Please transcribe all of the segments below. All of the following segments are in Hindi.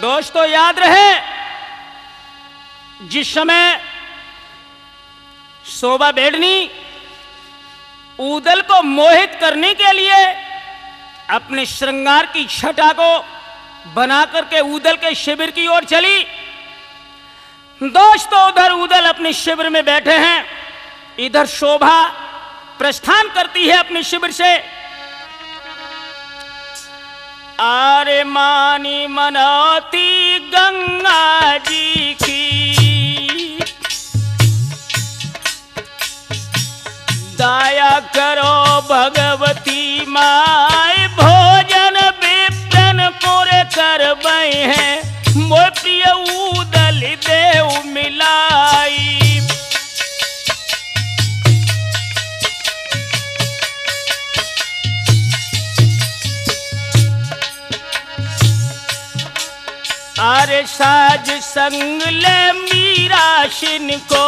दोस्तों, याद रहे, जिस समय शोभा बेडनी ऊदल को मोहित करने के लिए अपने श्रृंगार की छटा को बना करके ऊदल के शिविर की ओर चली, दोस्तों, उधर ऊदल अपने शिविर में बैठे हैं। इधर शोभा प्रस्थान करती है अपने शिविर से। आरे मानी मनाती गंगा जी की। दया करो भगवती माय भोजन विपिन कोरे कर हैं। मोर प्रिय उदल देव मिलाई। अरे साज संग ले मीरा शिन को।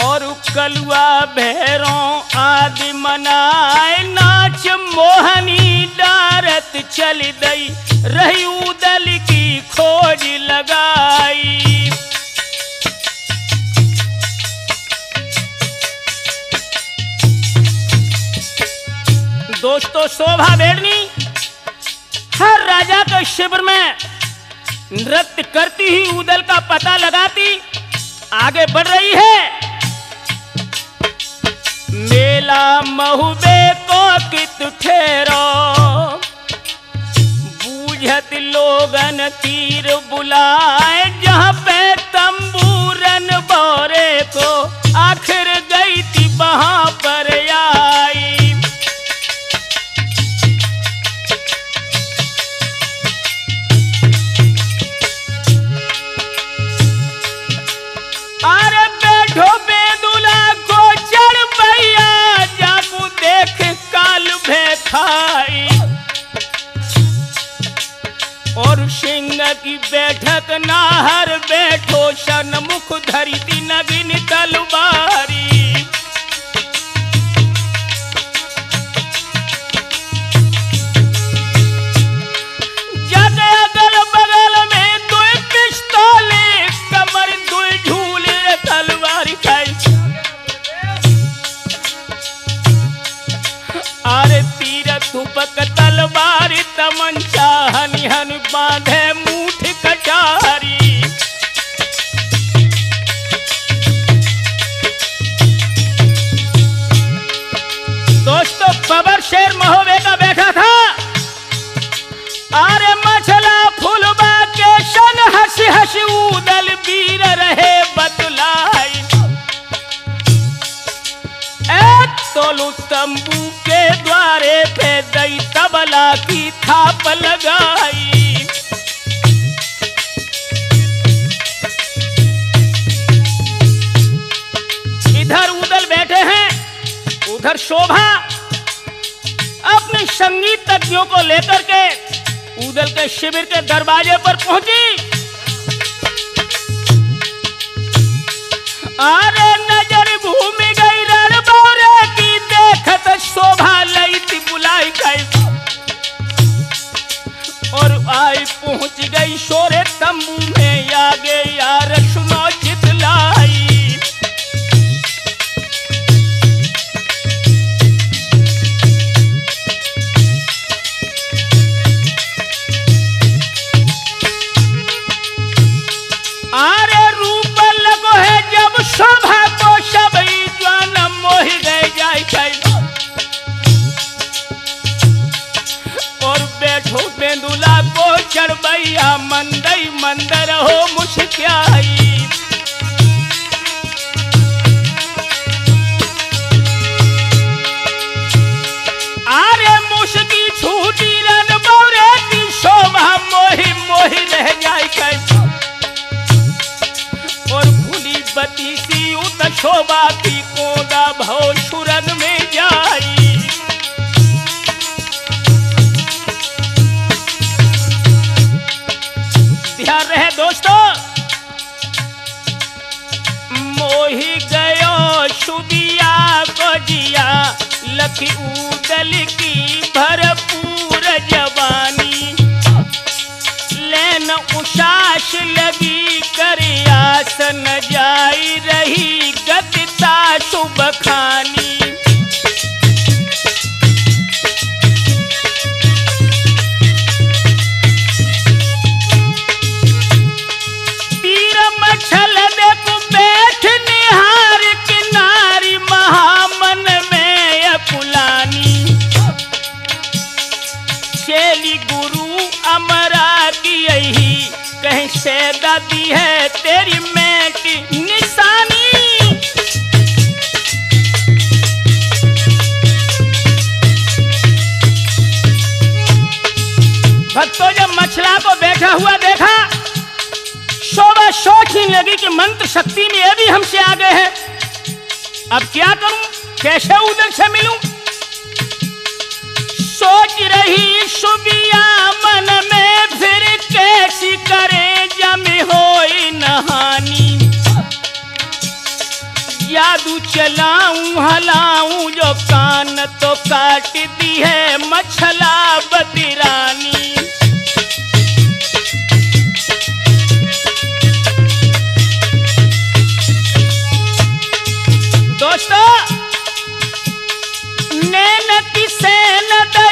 और कलुआ भैरों आदि मनाए, नाच मोहनी डारत चल दई रही उदल की खोज लगाई। दोस्तों, शोभा बेड़नी हर राजा के शिविर में नृत्य करती ही उदल का पता लगाती, आगे बढ़ रही है। मेला महुबे को कित फेरो बूझत लोगन तीर बुलाए, जहाँ बैठक नाहर बैठो सन्मुख धरती नगिन तलवारी। तोलू तंबू के द्वारे पे दई तबला की थाप लगाई। इधर उदल बैठे हैं, उधर शोभा। अपने संगीतज्ञों को लेकर के उदल के शिविर के दरवाजे पर पहुँची। पहुँच गई शोरे तंबू में आगे यार सुनो हो मुस्कियाई आरे सखी उदल की भरपूर जवानी। लेन उशास लगी कर आसन जाई रही गतिता शुभ खानी। हुआ देखा। शोभा शौक ही लगी कि मंत्र शक्ति में ये भी हमसे आ गए हैं। अब क्या करूँ? कैसे उधर से मिलूं? सोच रही सुबिया मन में फिर कैसी करे? जमी हो नहानी। जादू चलाऊं, हलाऊं, जो कान तो काट दी है, मछला बदिरानी कै।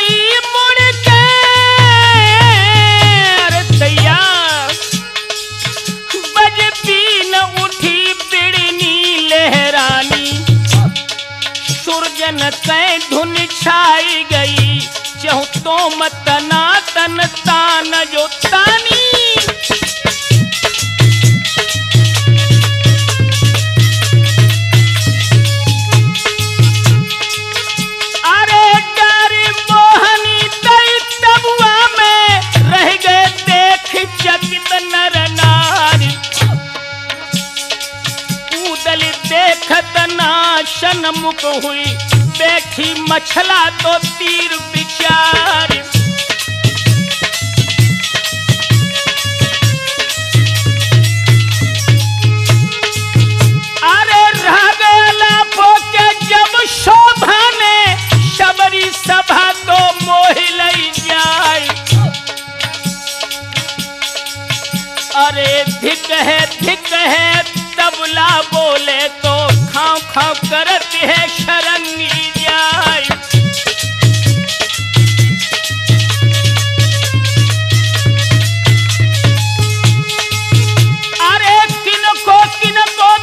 धुन छाई गई चहु तो मतना तन तान जो तानी। नाशन मुख हुई। देखी मछला तो तीर बिचार अरे जब शोभा ने शबरी सभा तो जाए अरे धिक है धिक है, तबला बोले तो खाओ खाओ करत है शरंगी जाए अरे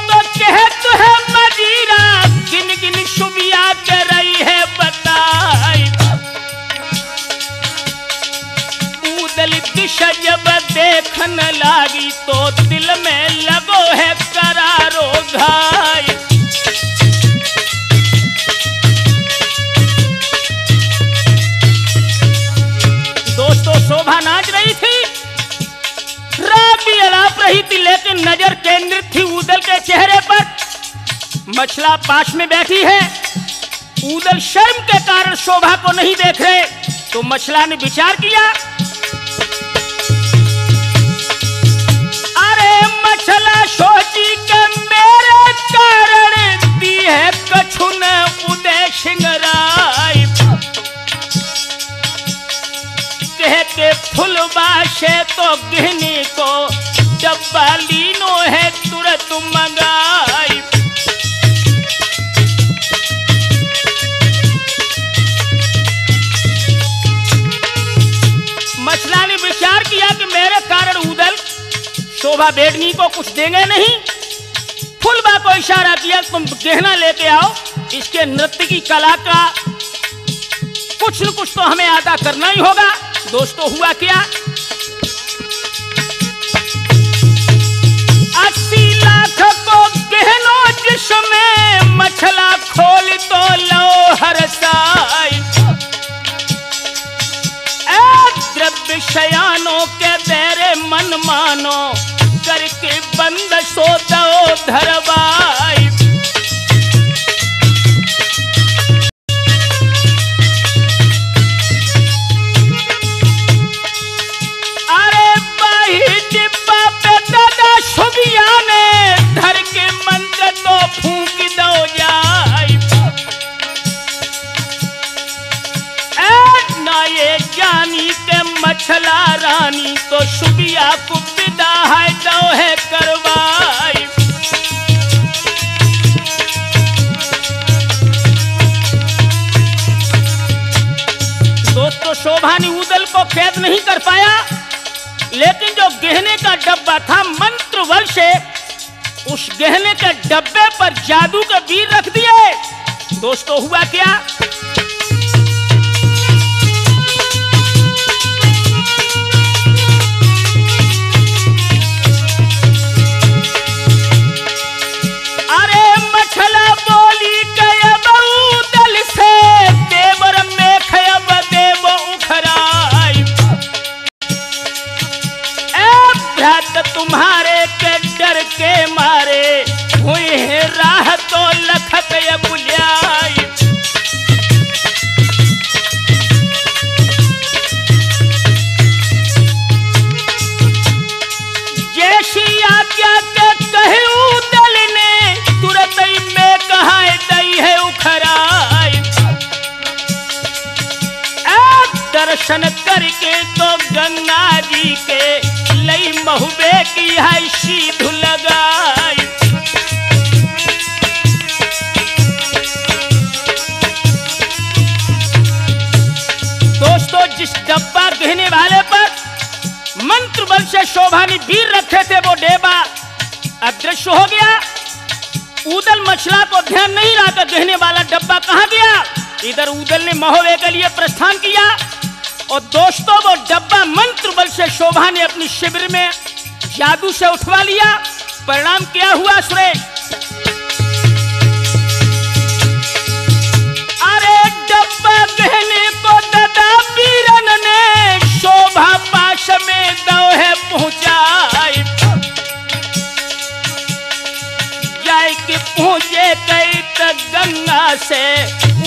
तो कहत है मदीरा किन किन शुबिया के रही है बताई। उदल दिशा जब देखन लागी नज़र केंद्रित थी उदल के चेहरे पर। मछला पास में बैठी है। उदल शर्म के कारण शोभा को नहीं देख रहे तो मछला ने विचार किया। अरे मछला सोची के मेरे कारण दी है कछुन उदय सिंगराय कह के फुलबाशे तो गहनी को डब्बा है तुरंत मंगाई। मछला ने विचार किया कि मेरे कारण उदल शोभा बेडनी को कुछ देंगे नहीं। फुलबा को इशारा किया, तुम गहना लेके आओ, इसके नृत्य की कला का कुछ न कुछ तो हमें अदा करना ही होगा। दोस्तों, हुआ क्या? लाख को जिसमें मछला खोल तो लो हर साई द्रव्य के तेरे मन मानो, करके बंद सो दो धरवाई। अरे पे दादा मंत्र तो फूंक दो के मछला रानी तो सुबिया को उदल को कैद नहीं कर पाया, लेकिन जो गहने का डब्बा था मंत्र से उस गहने के डब्बे पर जादू का बीर रख दिए। दोस्तों हुआ क्या? की है सीध लगाई। दोस्तों, जिस डब्बा कहने वाले पर मंत्र बल से शोभानी वीर रखे थे वो डेबा, अदृश्य हो गया। उदल मछला को ध्यान नहीं रहा कर गहने वाला डब्बा कहाँ गया? इधर उदल ने महोवे के लिए प्रस्थान किया। और दोस्तों, वो डब्बा मंत्र बल से शोभा ने अपनी शिविर में जादू से उठवा लिया, परिणाम क्या हुआ सुरेश अरे डब्बा गहने को दादा बीरन ने, शोभा पाश में दौहे पहुंचाई। जाय के पहुँचे गई त गंगा से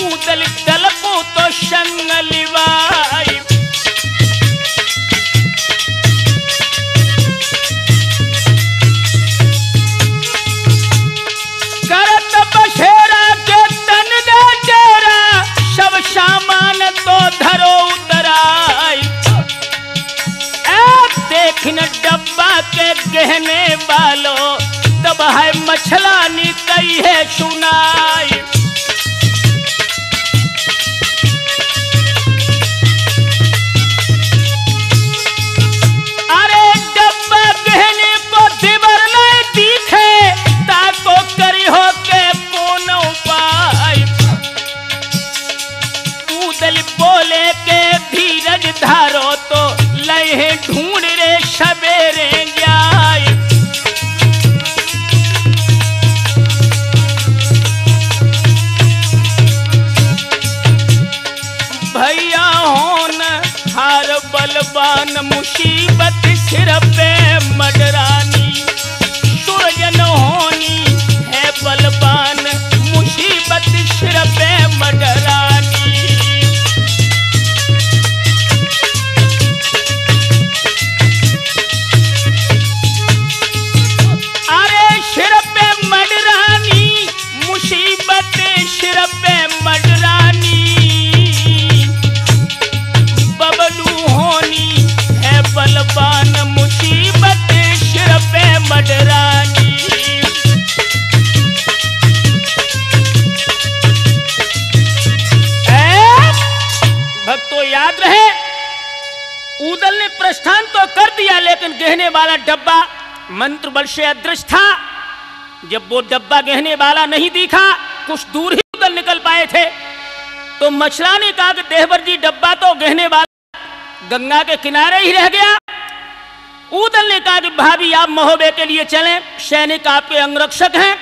उदल दल को तो संग लिवाई। सामान तो धरो उतराई। डब्बा के गहने वालों तब है मछला निकई है सुनाई। मुसीबत सिर पे मडरानी वाला डब्बा मंत्र बल से अदृश्य था। जब वो डब्बा गहने वाला नहीं दिखा, कुछ दूर ही उदल निकल पाए थे। तो मछला ने कहा कि देहवर जी डब्बा तो गहने वाला गंगा के किनारे ही रह गया। उदल ने कहा कि भाभी, आप महोबे के लिए चलें। सैनिक आपके अंगरक्षक हैं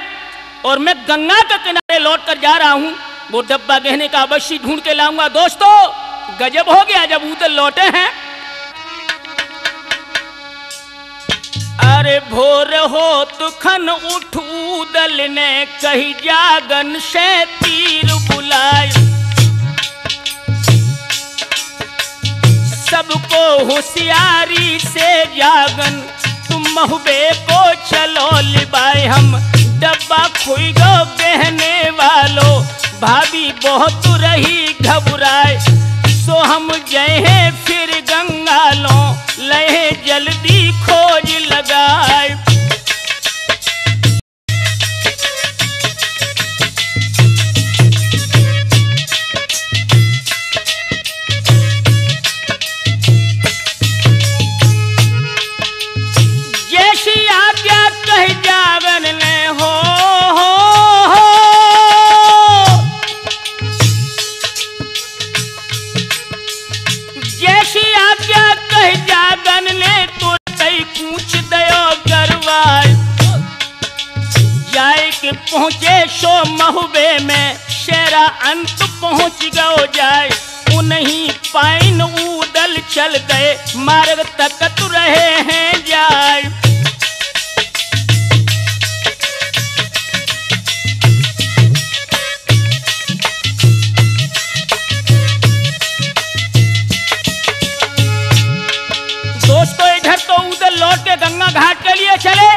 और मैं गंगा के किनारे लौट कर जा रहा हूँ। वो डब्बा गहने का अवश्य ढूंढ के लाऊँगा। दोस्तों, गजब हो गया जब उदल लौटे हैं। अरे भोर हो तुखन उठू दल ने कही जागन से तीर बुलाई। सबको होशियारी से जागन, तुम महुबे को चलो लिबाए हम। डब्बा खुई गो बहने वालो, भाभी बहुत रही घबराए सो हम जय फिर गंगालो लहे जल्दी खोज लगाए। जैसी आज्ञा कह जावन ने हो पहुँचे सो महुबे में, शेरा अंत पहुँच गो जाए। उन्हीं पाइन उदल चल गए, मार्ग तकत रहे हैं जाए। दोस्तों, इधर तो उधर लौट के गंगा घाट के लिए चले।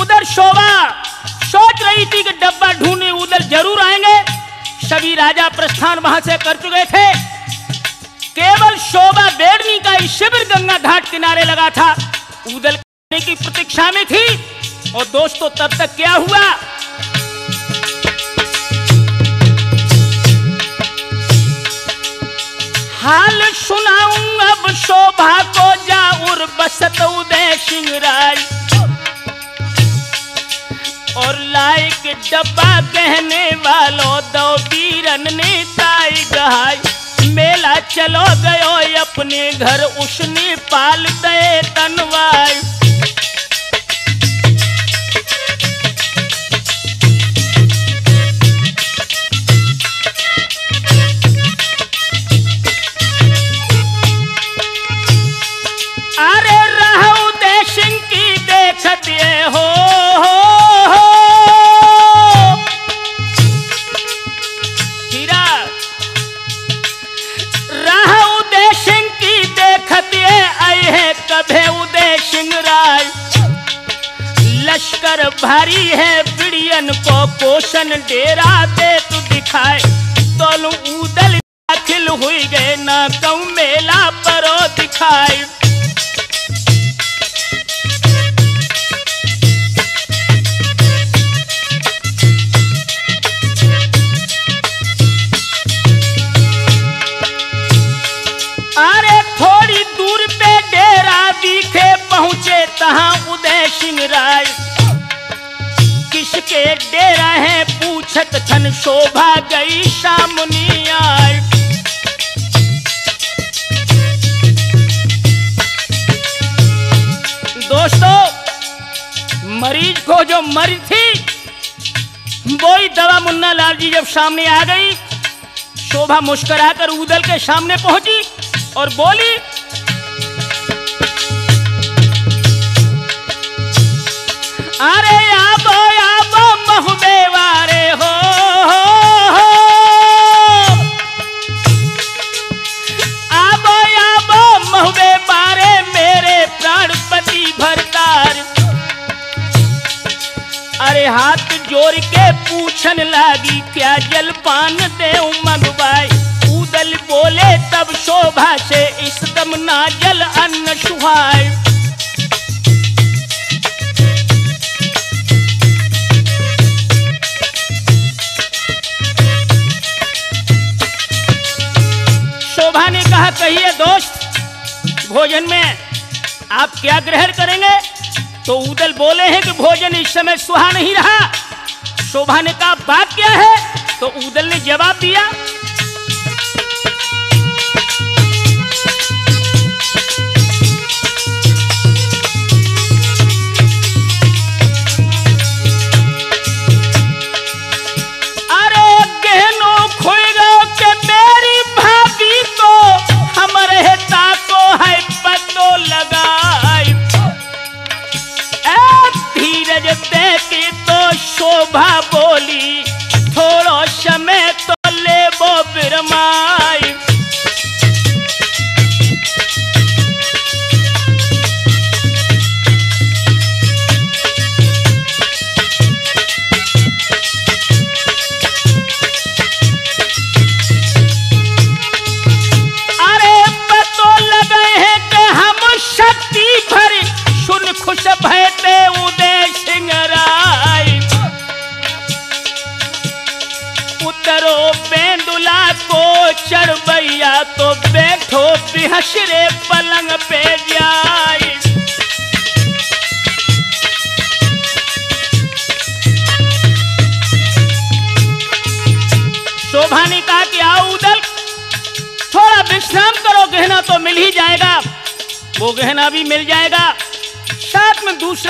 उधर शोभा। सोच रही थी कि डब्बा ढूँढने उधर ज़रूर आएँगे। सभी राजा प्रस्थान वहाँ से कर चुके थे। केवल शोभा बेड़नी का शिविर गंगा घाट किनारे लगा था। उदल करने की प्रतीक्षा में थी। और दोस्तों, तब तक क्या हुआ? हाल सुनाऊं अब शोभा को जाऊर बसत उदय सिंह राय। और लाए के डब्बा कहने वालों दो वीरन ने ताई गहाई। मेला चलो गयो अपने घर उसने पाल दे तनवाई। अरे रहू देशिंग की ये हो, हो, लश्कर भारी है बिड़ियन को पोषण डेरा दे तू दिखाए। तोलू उदल दाखिल हुई गए ना कहूँ मेला परो दिखाए। अरे थोड़ी दूर पे डेरा दिखे, पहुँचे तहां उदय सिंह राय। किसके डेरा है, पूछत थन शोभा गई सामनी आय दोस्तों, मरीज़ को जो मरी थी, वही दवा मुन्ना लाल जी जब सामने आ गई, शोभा मुस्कुराकर उदल के सामने पहुँची और बोली, अरे महुबे हो। आबो आबो, महुबे मेरे प्राणपति भरतार। अरे हाथ जोड़ के पूछन लागी, क्या जलपान दे मगवाई उदल बोले, तब शोभा से इस दम ना जल अन्न सुहाय कहा कहिए दोस्त, भोजन में आप क्या ग्रहण करेंगे? तो उदल बोले हैं कि भोजन इस समय सुहा नहीं रहा। शोभा ने कहा, बात क्या है? तो उदल ने जवाब दिया शोभा बोली।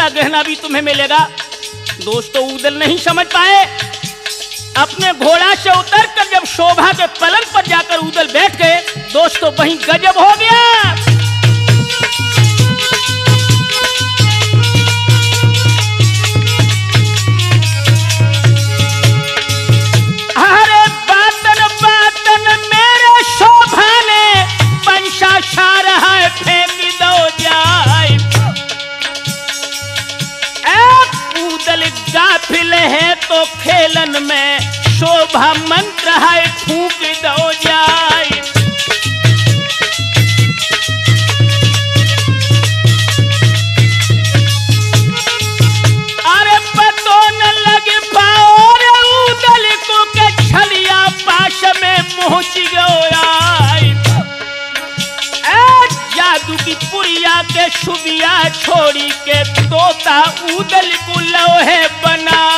दूसरा गहना भी तुम्हें मिलेगा। दोस्तों, उदल नहीं समझ पाए। अपने घोड़ा से उतर कर जब शोभा के पलंग पर जाकर उदल बैठ गए, दोस्तों, वहीं गजब हो गया। शुबिया छोड़ी के तोता उदल कुलौ है बनाई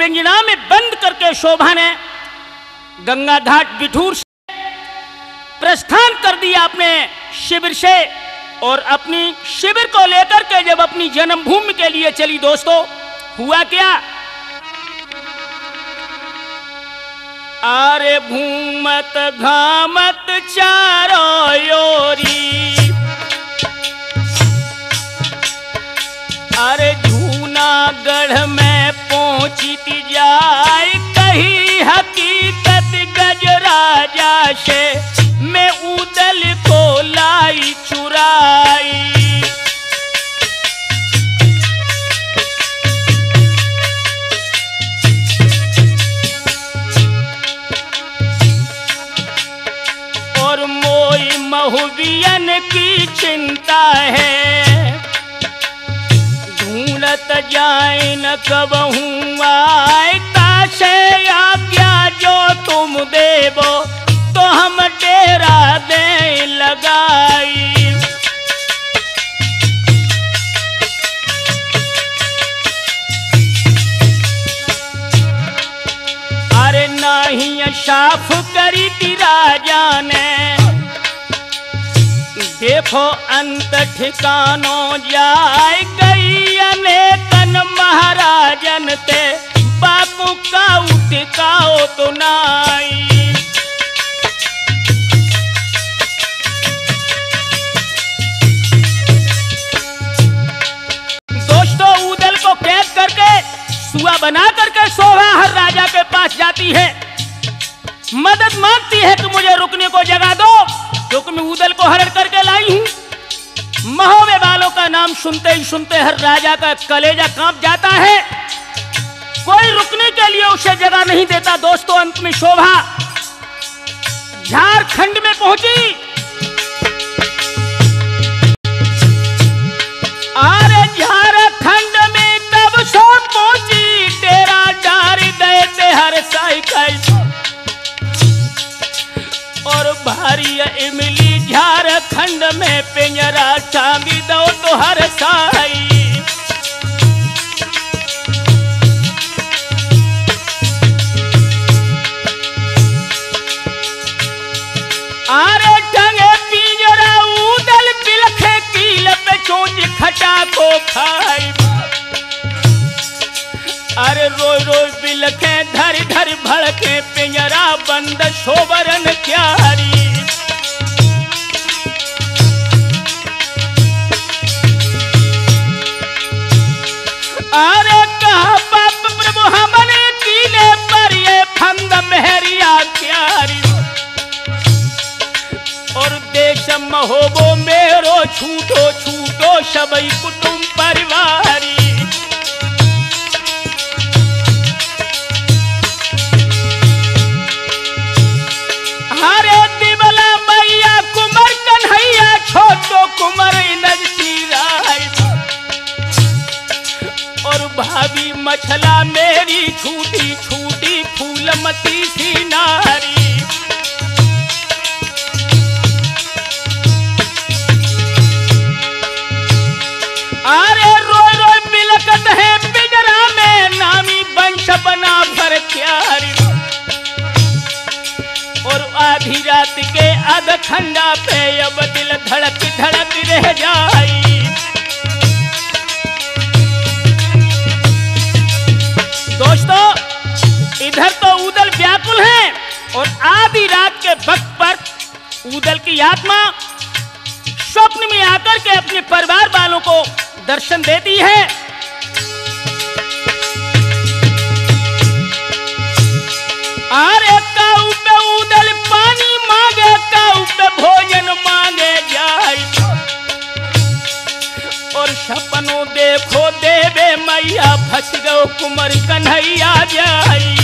पिंजरा में बंद करके शोभा ने गंगा घाट बिठूर से प्रस्थान कर दिया अपने शिविर से और अपनी शिविर को लेकर के जब अपनी जन्मभूमि के लिए चली दोस्तों, हुआ क्या? आरे भूमत घामत चारो योरी अरे जूनागढ़ में जाए, कही हकीकत गज राजा से मैं उदल को लाई चुराई। और मोई महुबियन की चिंता है जाए न कब आए काशे आज्ञा जो तुम देवो तो हम डेरा दे लगाई। अरे नहीं साफ़ करी ती राजा ने देखो अंत ठिकानो जाए गई अनेकन महाराजन ते। बापू का उठिकाओ तो नाई। दोस्तों, उदल को कैद करके, सुआ बना करके शोभा हर राजा के पास जाती है। मदद मांगती है कि मुझे रुकने को जगह दो। क्योंकि मैं उदल को हरण करके लाई हूँ। महोवे वालों का नाम सुनते ही सुनते हर राजा का कलेजा काँप जाता है। कोई रुकने के लिए उसे जगह नहीं देता। दोस्तों, अंत में शोभा झारखंड में पहुँची। अरे झारखंड में तब सो पहुँची। तेरा डारी दे हर साइकिल और भारी इमली झारखंड में पिंजरा चांदी दो तो हर साई। आरे टंगे पिंजरा उदल बिलखे कील पे चोंच खटा को खाई। अरे रोय रोय बिलखे धर धर भड़के पिंजरा बंद, शोभरन क्यारी। अरे कहा बाप प्रभु हमने कीले पर ये फंद मेहरिया और देश महोबो मेरो छूटो छूटो, सबई कुटुंब परिवारी। कुमार नजसीराय और भाभी मछला मेरी छूटी छूटी फूलमती सी नारी। अरे रो रो बिलकत है पिजरा में, नामी वंश बना भर और आधी रात के अध खंडा पे अब दिल धड़क धड़क रह जाई। दोस्तों, इधर तो उदल व्याकुल है और आधी रात के वक्त पर उदल की आत्मा स्वप्न में आकर के अपने परिवार वालों को दर्शन देती है। अरे मांगे पे भोजन मांगे जाय और सपनों देखो देवे मैया, फस गो कुमर कन्हैया जाई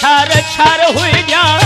छार छर हुई जाई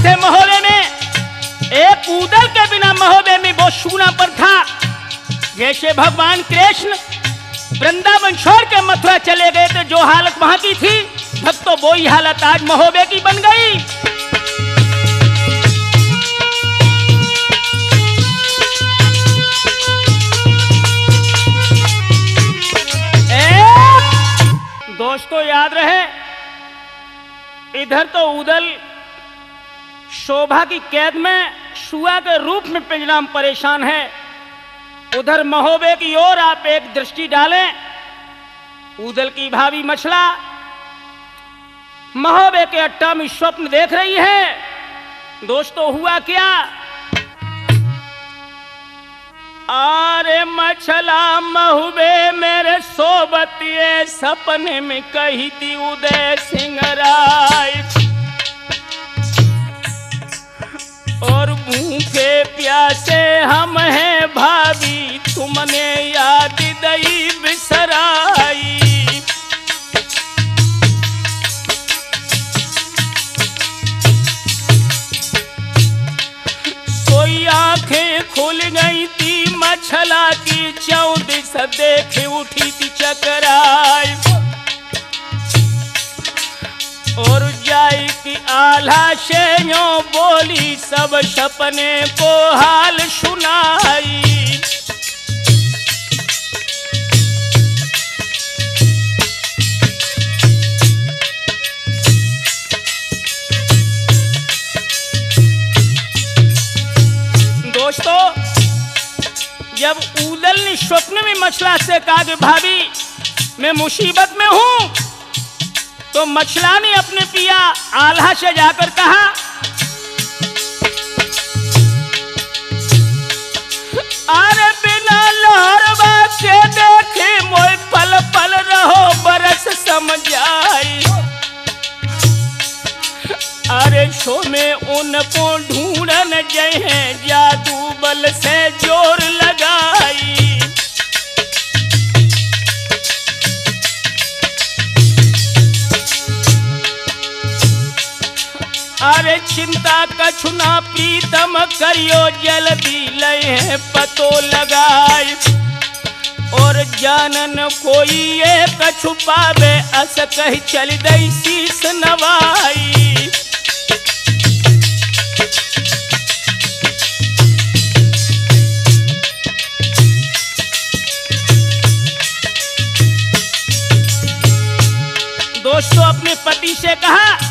थे महोबे में एक उदल के बिना महोबे में वो सूना पर था। जैसे भगवान कृष्ण वृंदावन छोड़ के मथुरा चले गए थे जो हालत वहाँ की थी भक्तों वो ही हालत आज महोबे की बन गई। दोस्तों, याद रहे, इधर तो उदल शोभा की कैद में शुआ के रूप में पिंजरा में परेशान है। उधर महोबे की ओर आप एक दृष्टि डालें। उदल की भावी मछला महोबे के अट्टा में स्वप्न देख रही है। दोस्तों, हुआ क्या? आरे मछला महुबे, मेरे सोबतिए सपने में कही थी उदय सिंह राय। और भूखे प्यासे हम हैं भाभी, तुमने याद दई बिसराई। सोई आँखें खुल गई थी मछला की चौदिस देख उठी थी चकराई। और जाई आला बोली सब सपने को हाल सुनाई। दोस्तों, जब उदल ने स्वप्न में मछला से कहा भाभी, मैं मुसीबत में हूँ। तो मछला ने अपने पिया आल्हा से जाकर कहा अरे बिना लहरवा के देखे मोय पल पल रहो, बरस समझाई। अरे शो में उनको ढूंढन जय है, जादू बल से ज़ोर लगाई। अरे चिंता कछुना प्रीतम करियो, जल्दी लय पतो लगाई और जानन कोई ये कछु पावे, अस कह चल दई शीस नवाई। दोस्तों, अपने पति से कहा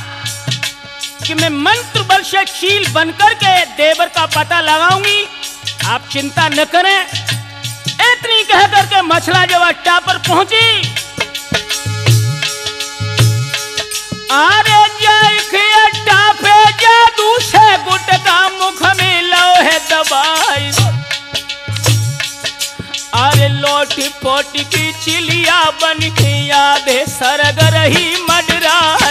कि मैं मंत्र बल चील बनकर के देवर का पता लगाऊँगी। आप चिंता न करें। इतनी कह करके मछला जब अट्टा पर पहुँची। जय अट्टा पे जादू से गुटका मुख में लो है दबाई। अरे लोटी पोटी की चिलिया बन के याद सरग रही मडराई।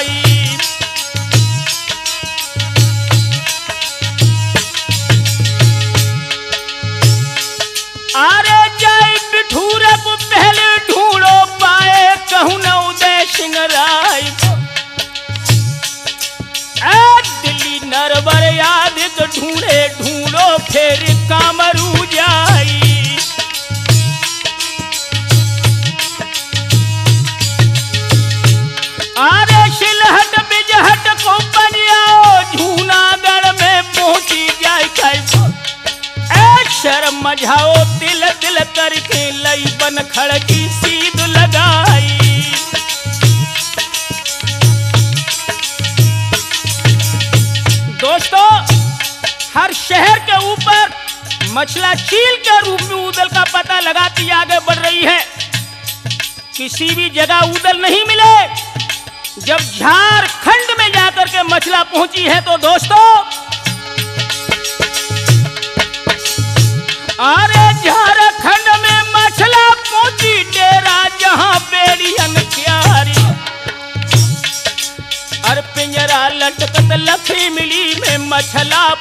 अरे जय बिठूरा पहले ढूंढो पाए, कहूँ न उदय सिंह राय दिल्ली नरवर याद तो ढूंढे ढूंढो, फिर कामरू जाई। अरे शिलहट बिजहट को बनियाओ झूनागढ़ में पहुँची जाए शर्म मझाओ दिल दिल करके लई बन खड़की सीध लगाई। दोस्तों, हर शहर के ऊपर मछला चील के रूप में उदल का पता लगाती आगे बढ़ रही है। किसी भी जगह उदल नहीं मिले। जब झारखंड में जाकर के मछला पहुँची है तो दोस्तों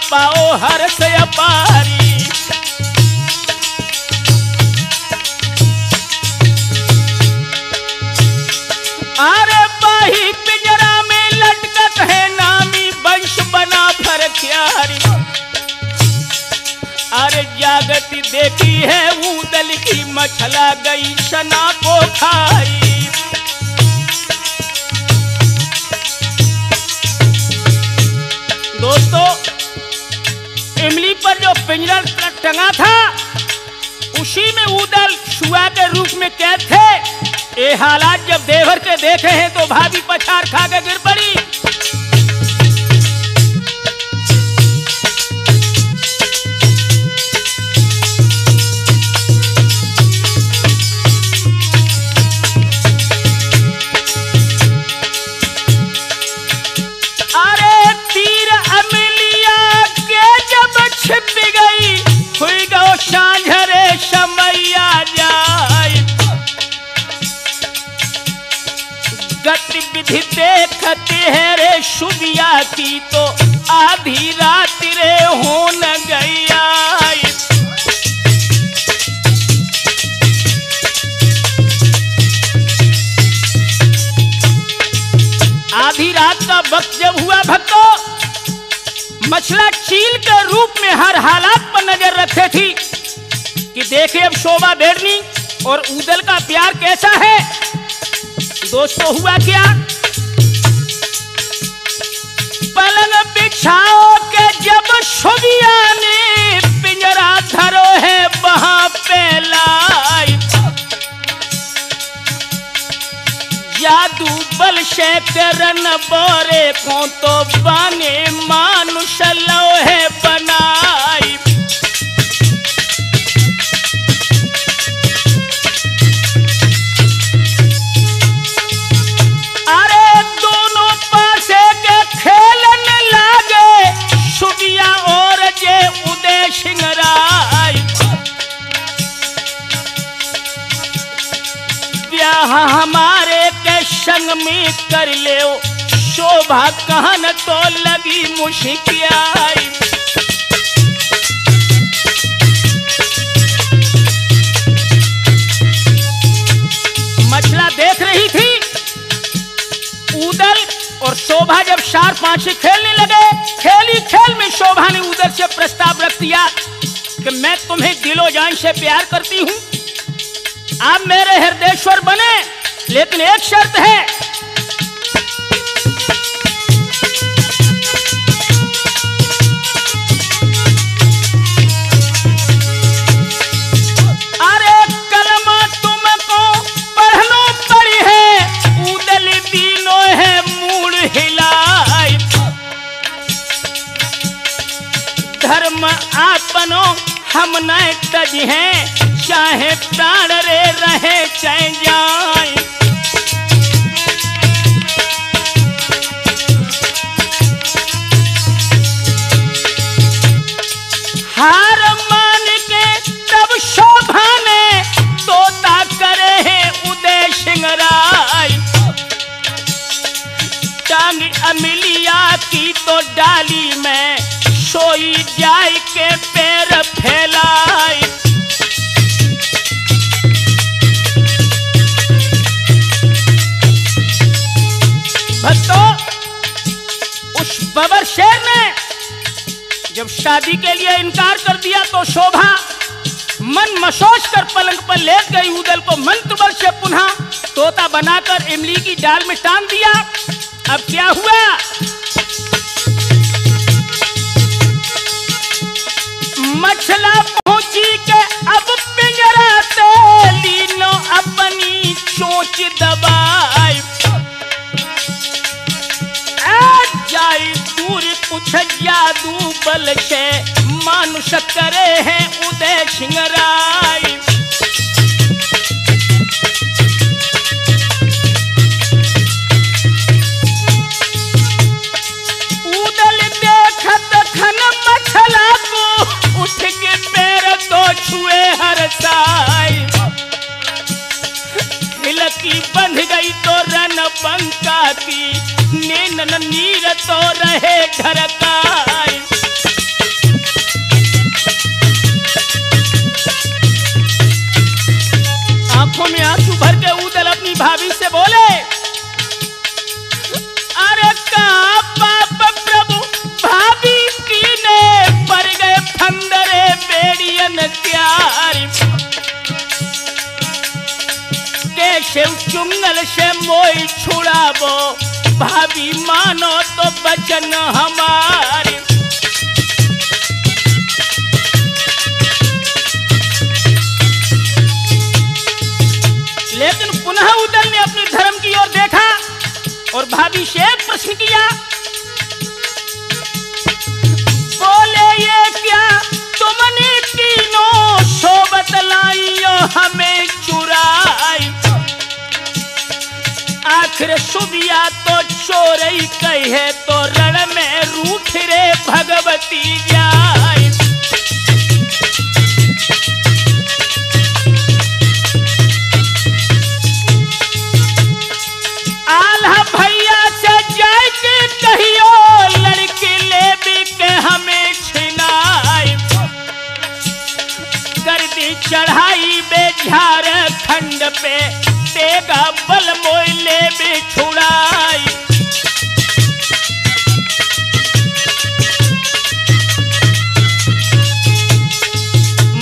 पाओ हर से अपारी। अरे बाही पिंजरा में लटकत है नामी वंश बना भर क्यारी। अरे जागती देखी है उदल की मछला गई सना को खाई पर जो पिंजरा टंगा था, उसी में उदल शुआ के रूप में कैद थे। ये हालात जब देवर के देखे हैं तो भाभी पछाड़ खा के गिर पड़ी। सुबिया की तो आधी रात रे हो न गैया। आधी रात का वक्त जब हुआ भक्तों, मछला चील के रूप में हर हालात पर नज़र रखे थी कि देखे अब शोभा बेड़नी और उदल का प्यार कैसा है। दोस्तों, हुआ क्या? पलंग बिछाओ के जब शुभिया ने पिंजरा धरो है वहाँ पे जादू बल से करन बोरे को तो बने मानुष लो है अरे संग में कर ले शोभा कहन तो लगी मुश्कियाई मछला देख रही थी। उदल और शोभा जब चार पाँच खेलने लगे, खेली खेल में शोभा ने उदल से प्रस्ताव रख दिया कि मैं तुम्हें दिलो जान से प्यार करती हूँ। आप मेरे हृदयश्वर बने। लेकिन एक शर्त है। हम न तज हैं। चाहे प्राण रे रहे चाहे जाए की तो डाली में, सोई जाय के पैर फैलाए। भक्तों, उस बबर शेर ने जब शादी के लिए इनकार कर दिया तो शोभा मन मसोच कर पलंग पर लेट गई उदल को मंत्र बल से पुनः तोता बनाकर इमली की डाल में टांग दिया। अब क्या हुआ? मछला पहुँची के अब पिंजरा ते लीनो अपनी चोच दबाई। जाई दूर कुछ जादू बल से मानुष करे हैं उदय सिंगराई। उदल देखत खन मछला को पैर तो छुए हर साई हिलकी बंध गई तो रन पंका की। नीन नीर तो रहे ढरकाई आँखों में आँसू भर के उदल अपनी भाभी से बोले, अरे का चुंगल से मोई छुड़ाबो भाभी मानो तो बचन हमारे लेकिन पुनः उदल ने अपने धर्म की ओर देखा और भाभी से प्रश्न किया बोले ये क्या तुमने तीनों सोबत लाइयो हमें चुराई। आखिर सुबिया तो चोरई कहे तो रण में रूठ रे भगवती जाय मन पे तेगा बल मोइले बिछुड़ाई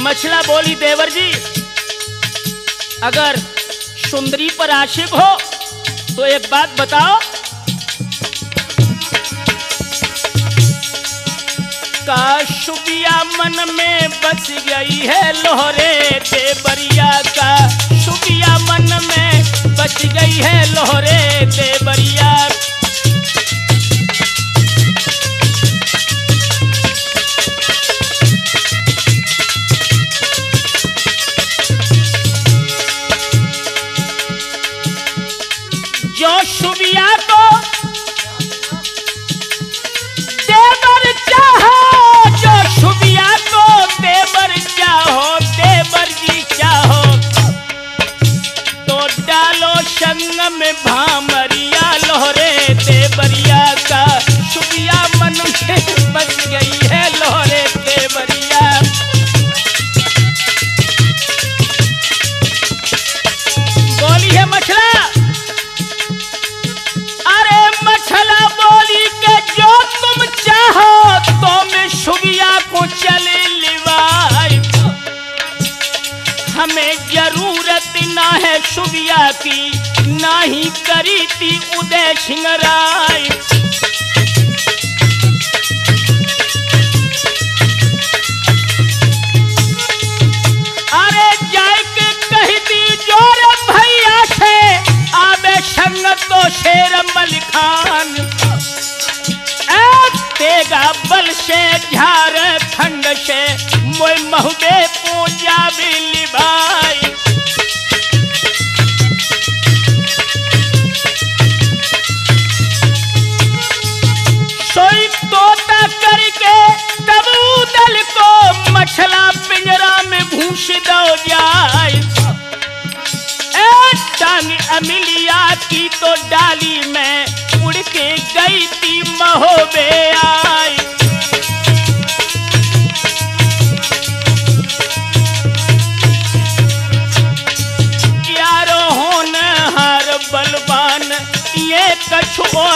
मछला बोली देवर जी, अगर सुंदरी पर आशिक हो तो एक बात बताओ का शुभिया मन में बस गई है लोहरे देवरिया का। शुभिया मन में बच गई है लोहरे देवरिया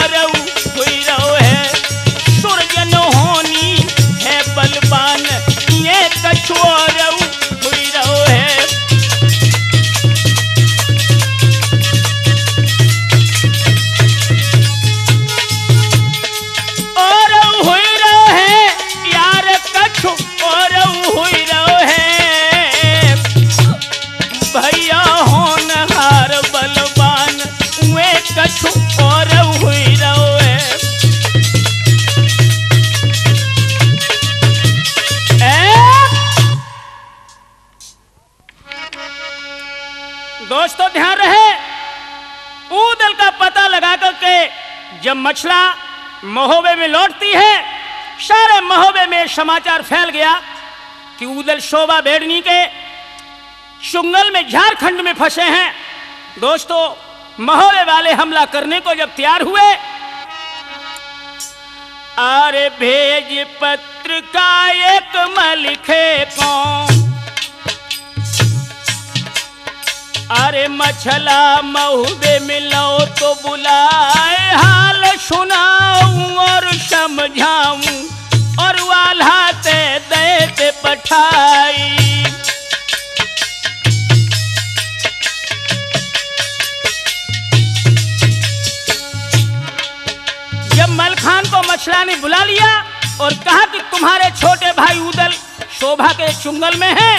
कछु महोबे में लौटती है। सारे महोबे में समाचार फैल गया कि ऊदल शोभा बेड़नी के शुंगल में झारखंड में फंसे हैं। दोस्तों, महोबे वाले हमला करने को जब तैयार हुए अरे भेज पत्र का एक मलिखे कौन? अरे मछला महुबे मिलो तो बुलाए। हाल सुनाऊं और समझाऊं, और वाला ते दे ते पठाई। जब मलखान को मछला ने बुला लिया और कहा कि तुम्हारे छोटे भाई उदल शोभा के चुंगल में हैं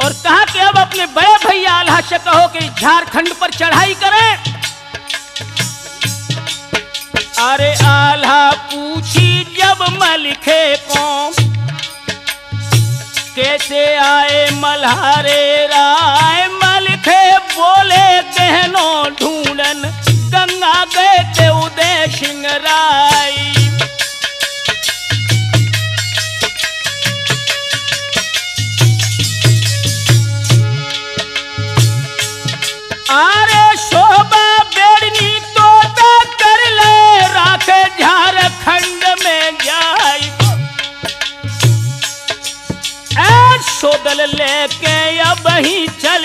और कहा कि अब अपने बड़े भैया आल्हा से कहो कि झारखंड पर चढ़ाई करें। अरे आल्हा पूछी जब मलिखे कौम, कैसे आए मल्हारे राय? मलिखे बोले कहनो ढूंढन, गंगा गए थे उदय सिंह राय। अरे शोभा बेड़नी तो कर ले, राखे झारखंड में जाई। ऐ लेके अब ही चल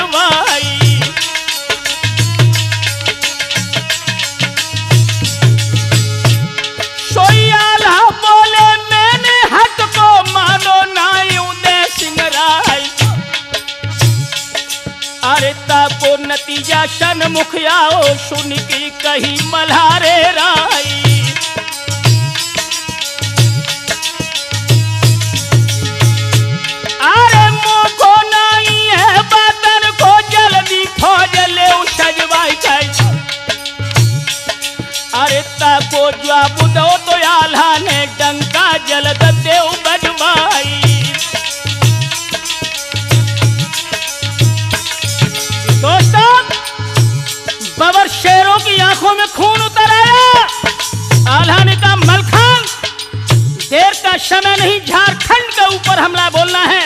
अरे ताको नतीजा सन मुखियाओ सुन की कही मल्हारे राई। को जल्दी फौज ले सजवाई जाए। अरे ताको जवाब दो तो आल्हा ने डंका जलद देव समय नहीं, झारखंड के ऊपर हमला बोलना है।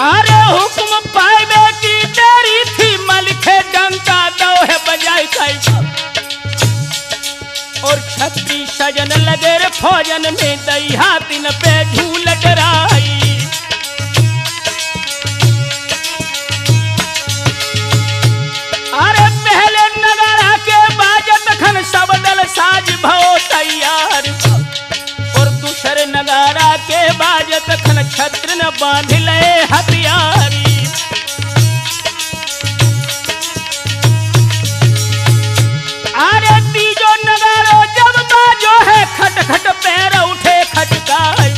अरे हुक्म पाए की देरी थी मलिखे डंका दो है बजाई और छत्तीस सजन लगे रे, फौजन में दई हाथ पे झूल डराई। बाँध ले हथियारी। अरे तीजो नगारो, जब बाजो है खट खट पैर उठे खटकाई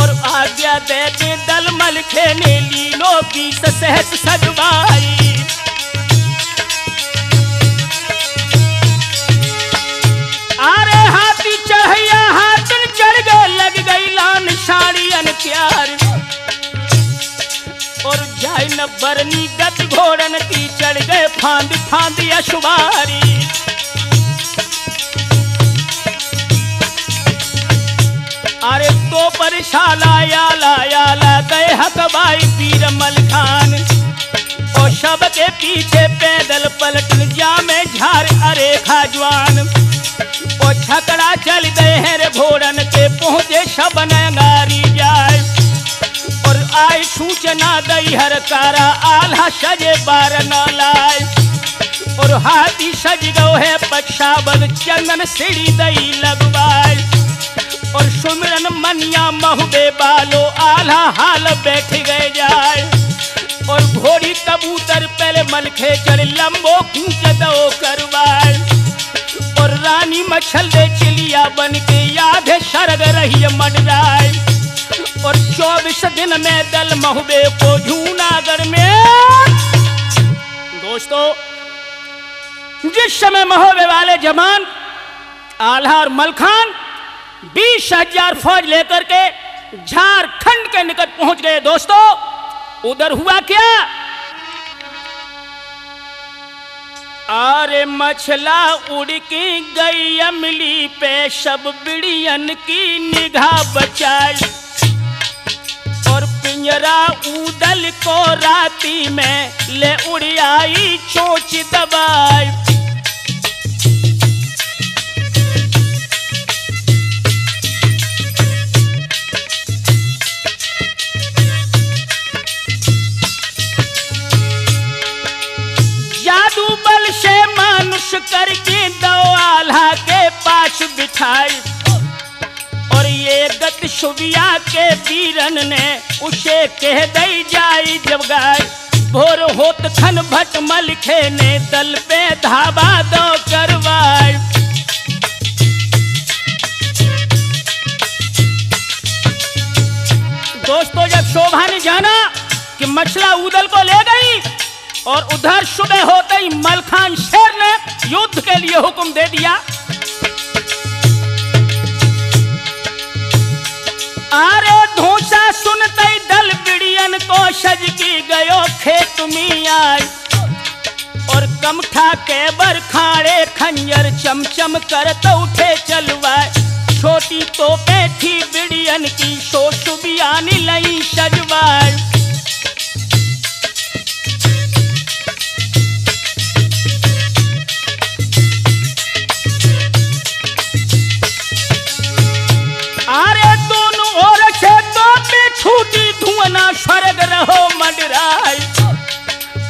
और आज्ञा दे के दल मल खेने लीलो बीस सहत सजवाई बरनी गत घोड़न की चढ़ गए फांद फांद अशुमारी अरे तो पर शाला याला याला गए हकबाई पीर मलखान और शब के पीछे पैदल पलट जा में झार अरे खाजवान। ओ छकड़ा चल गए हैं रे घोड़न के, पहुँचे शबन अंगारी जाए आए सूचना दई हर कारा आल्हा सजे बार न और हाथी सज गो है पक्षाबद चंदन सीढ़ी दई लगवाए और सुमिरन मनिया महुबे बालो, आल्हा हाल बैठ गए जाए और घोड़ी कबूतर पहले मलखे चढ़ लंबो कूच दो करवाए और रानी मछल दे चिलिया बन के याद है शरग रही मडराए और चौबीस दिन में दल महुबे को जूनागढ़ में। दोस्तों, जिस समय महोबे वाले जमान आल्हा और मलखान बीस हज़ार फौज लेकर के झारखंड के निकट पहुँच गए। दोस्तों, उधर हुआ क्या? अरे मछला उड़ की गई अमली पे, सब बिड़ियन की निगाह बचाई। और पिंजरा उदल को राती में ले उड़ियाई चोच दबाई। जादू बल से मानुष करके दो आल्हा के पास बिठाई। और ये गत सुबिया के वीरन ने उसे कह दई जाई जब गाय। भोर होत खन भट मलखे ने दल पे धाबा दो करवाई। दोस्तों, जब शोभा ने जाना कि मछला उदल को ले गई और उधर सुबह होते ही मलखान शेर ने युद्ध के लिए हुक्म दे दिया अरे धूसा सुनते दल बिड़ियन को सज की गयो खेत में आई और कमठा के बर खाड़े खंजर चमचम कर तो उठे चलवाए छोटी तो बैठी बिड़ियन की सोच सुबियानी लई सजवाए छूटी धुआना स्वर्ग रहो मंडराई।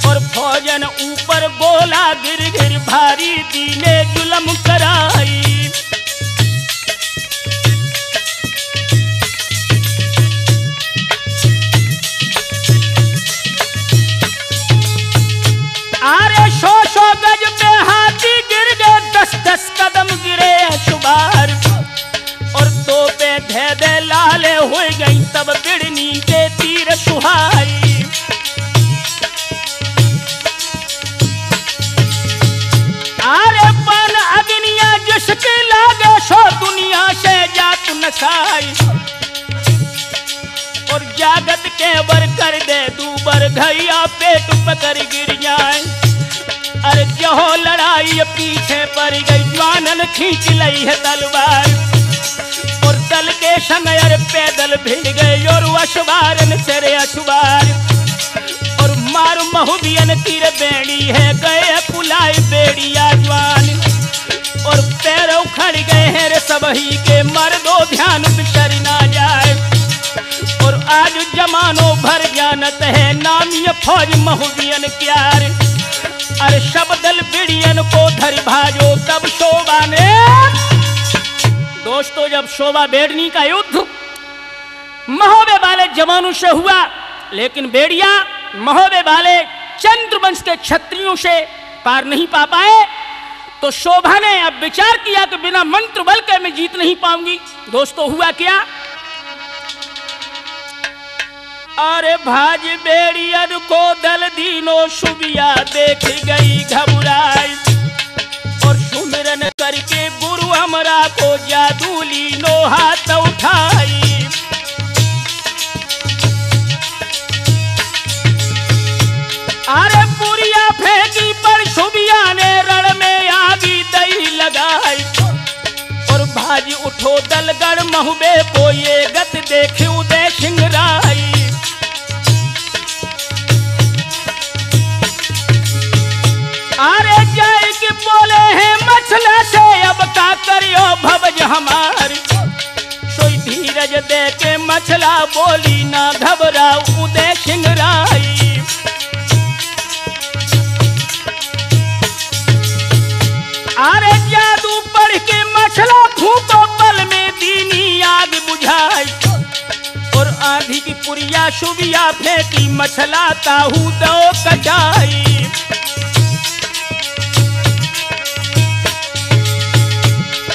और भोजन ऊपर बोला गिर गिर भारी दीने जुलम कराई। आरे सौ सौ गज पे हाथी गिर गए, दस दस कदम गिरे अशुभार और तो पे भेदे लाले हो गई, तब गिर के तीर सुहाई। आरे पन अग्निया जिसके लागे सो दुनिया से जात नसाई और जागत के बर कर दे दूबर घैया पेट पकड़ गिर जाए अरे जहो लड़ाई पीछे पड़ गई? जवानन खींच लई है तलवार। दल के अरे पैदल भिड़ गए और अशवारन से अशवार। और मार महुबियन तीर बेड़ी है, गए कुलाई बेड़िया जवान और पैर उखड़ गए हैं रे सबही के मर दो ध्यान बिसर ना जाए। और आज जमानो भर जानत है, नामी फौज महुबियन क्यार। अरे सब दल बिड़ियन को धर भाजो, तब शोभा ने दोस्तों, जब शोभा बेड़नी का युद्ध महोबे वाले जवानों से हुआ, लेकिन बेड़िया महोबे वाले चंद्रवंश के क्षत्रियों से पार नहीं पा पाए तो शोभा ने अब विचार किया कि बिना मंत्र बल के मैं जीत नहीं पाऊँगी। दोस्तों, हुआ क्या? अरे भाज बेड़ियन को दल दीनो सुबिया देख गई घबराई। सुमिरन करके गुरु हमरा को जादू लीनो हाथ उठाई। अरे पुरिया फेंकी पर सुबिया ने रण में आगी दई लगाई। और भाजी उठो दलगढ़ महुबे को ये गत देखे उदय सिंह हैं से अब का करियो भवज हमार। सोई धीरज दे के मछला बोली ना सिंह अरे जादू पढ़ के मछला फूको पल में दीनी बुझाई। और आंधी की पुरिया शुबिया फेंकी, मछला ताहू दो कचाई।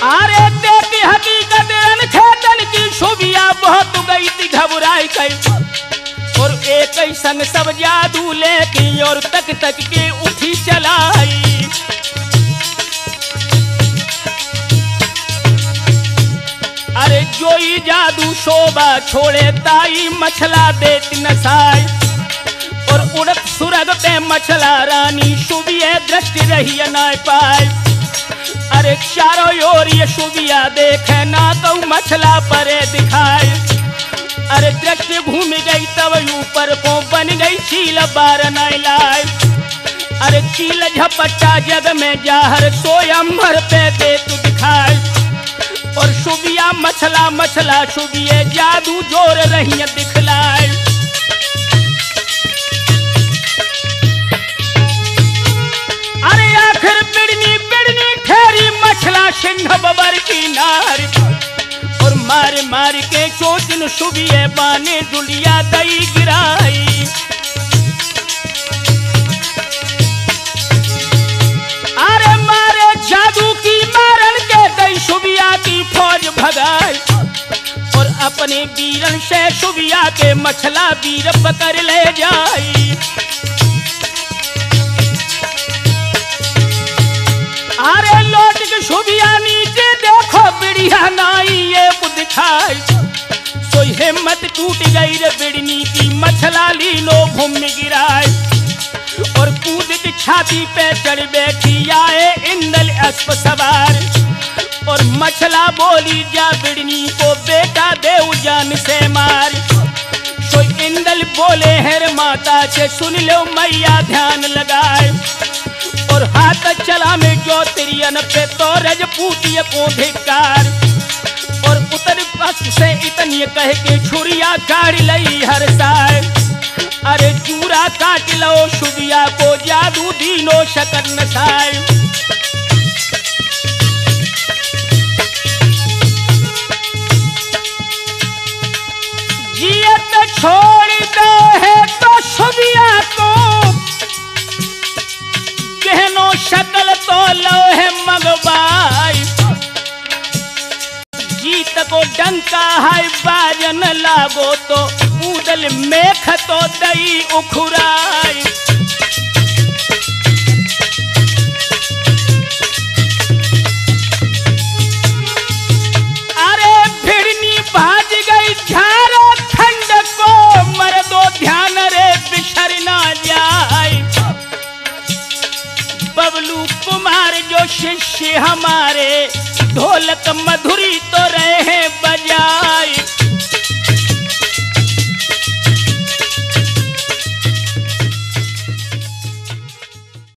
अरे देखी हकीकत खेतन की शुबिया बहुत गई थी घबराई कई और एक संग सब जादू लेके और तक तक के उठी चलाई। अरे जोई जादू शोभा छोड़े ताई, मछला देती नसाई और उड़त सुरग पे मछला रानी शुभिए दृष्टि रही न पाए अरे चारों ओर ये शुभिया देखे, ना तो मछला परे दिखाए। अरे दृष्टि घूम गई तब ऊपर को बन गई चील बार लाए। अरे चील झपट्टा जग में जाहर सोयम्बर पे दे तू दिखाए। और शुभिया मछला मछला शुभिए जादू ज़ोर रही दिखलाए। अरे आखिर बिड़नी बिड़नी ठहरी मछला सिंह बबर की नार। और मार मार के चोटिन शुभिए बाने दुलिया दई गिराई। अरे मारे जादू की मारन के दई सुबिया की फौज भगाई। और अपने वीरन से शुभिया के मछला वीर पकड़ ले जाई। देखो नाई ये दिखाई सो हिम्मत टूट गई रे बिड़नी की, मछला लीनो घूम गिराए और कूद की छाती पे चढ़ बैठी, आए इंदल अस्प सवार। और मछला बोली, जा बिड़नी को बेटा देव जान से मार। सो इंदल बोले, हर माता से सुन लो, मैया ध्यान लगाए। हाथ चला में जो तिरियन पे तो रजपूतिय को धिकार और उतर बस से इतनी कह के छुरिया काट लई हर साय अरे चूरा काट लो शुभिया को जादू दीनो शकन जियत छोड़ दो है तो शुभिया शकल तो लो है मगबाई। जीत को डंका है बाजन लागो तो ऊदल मेख तो दई उखुराई। अरे भाज गई झारखंड को मर्दो ध्यान रे बिछड़ ना जाए। लालू कुमार जो शिष्य हमारे ढोलक मधुरी तो रहे बजाई